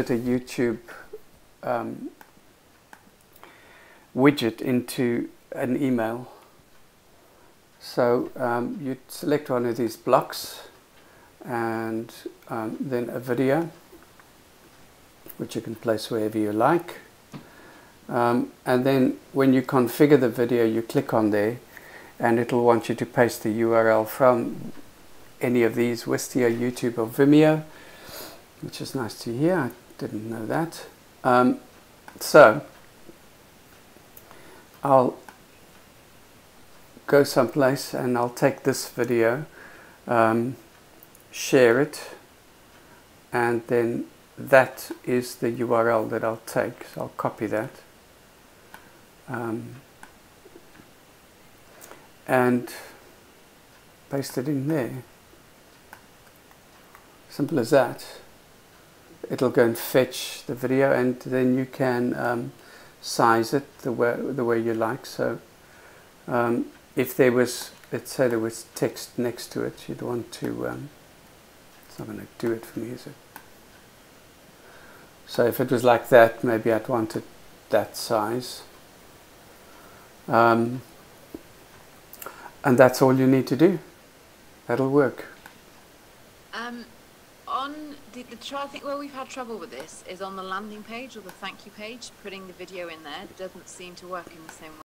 a YouTube um, widget into an email. So um, you select one of these blocks and um, then a video which you can place wherever you like. Um, and then when you configure the video you click on there and it'll want you to paste the URL from any of these Wistia, YouTube or Vimeo which is nice to hear. I didn't know that. Um, so I'll go someplace and I'll take this video, um, share it, and then that is the URL that I'll take. So I'll copy that. Um, and paste it in there. Simple as that it'll go and fetch the video and then you can um, size it the way, the way you like. So um, if there was, let's say there was text next to it, you'd want to, um, it's not going to do it for me, is it? So if it was like that, maybe I'd want it that size. Um, and that's all you need to do. That'll work. On the, the I think where we've had trouble with this is on the landing page or the thank you page. Putting the video in there doesn't seem to work in the same way.